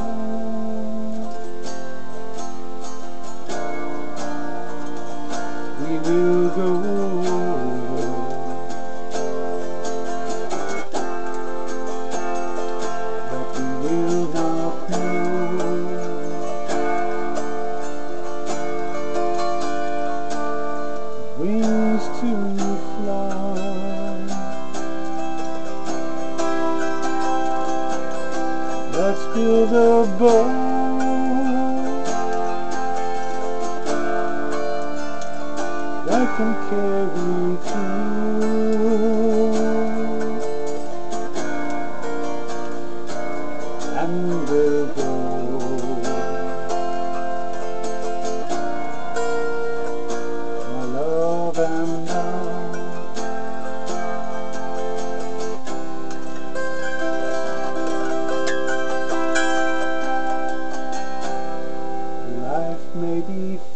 love. Let's build a boat can carry two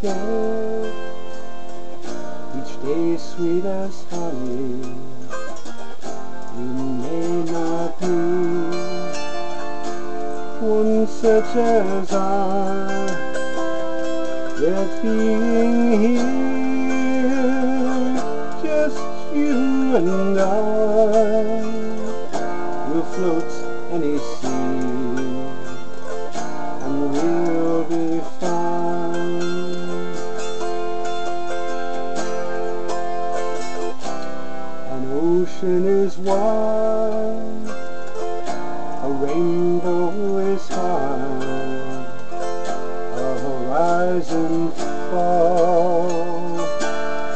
be fair, each day sweet as honey. We may not meet one such as I, yet being here, just you and I, will float any sea ocean is wide, a rainbow is high, a horizon far,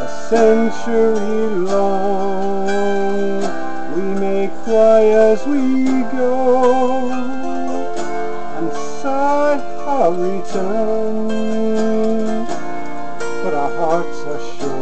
a century long. We may cry as we go. And sigh our return, but our hearts are sure,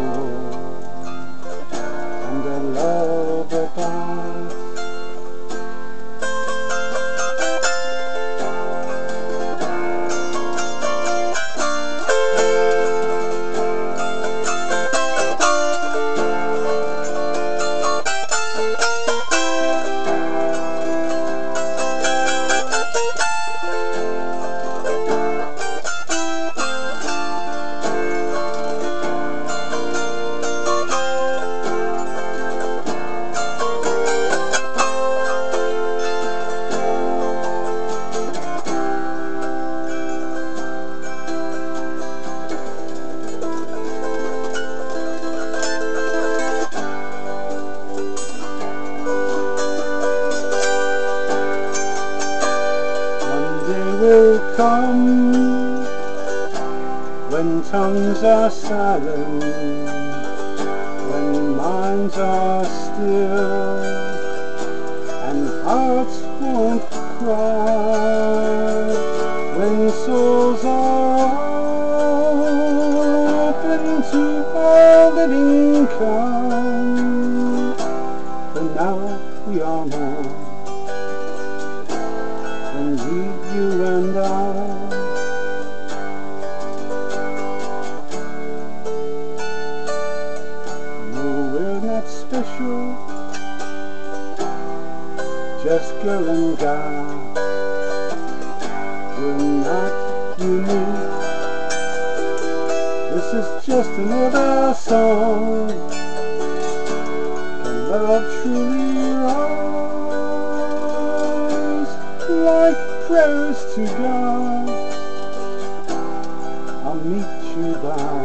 come when tongues are silent, when minds are still, and hearts won't cry, when souls are open to all living kind. But now we are more than we, you and I. No, we're not special, just girl and guy. We're not unique. This is just another song. Can love truly rise to God? I'll meet you by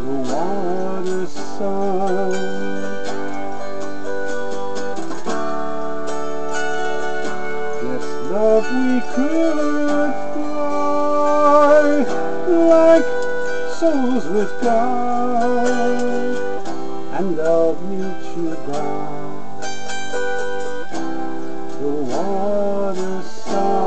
the water's side. Yes, love, we could fly like souls with God, and I'll meet you by the water's side.